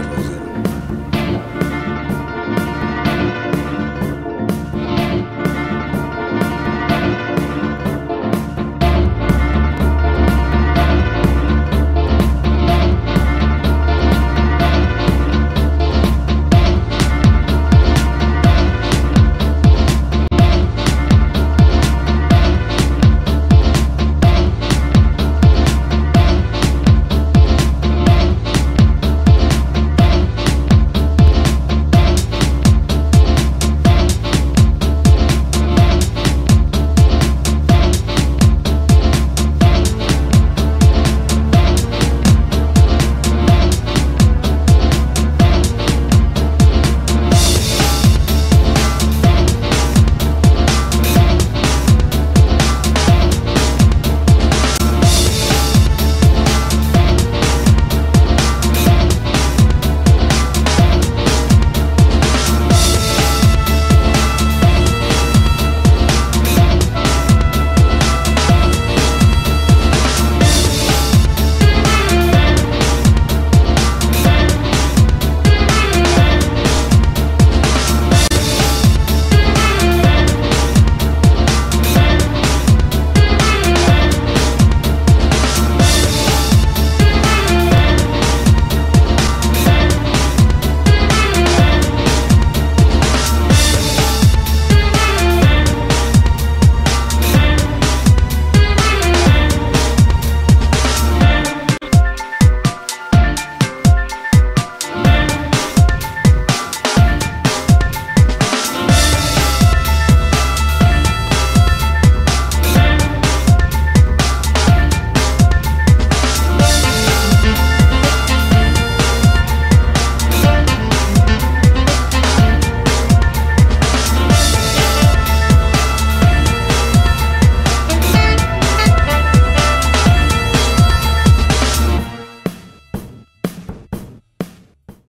Hallelujah.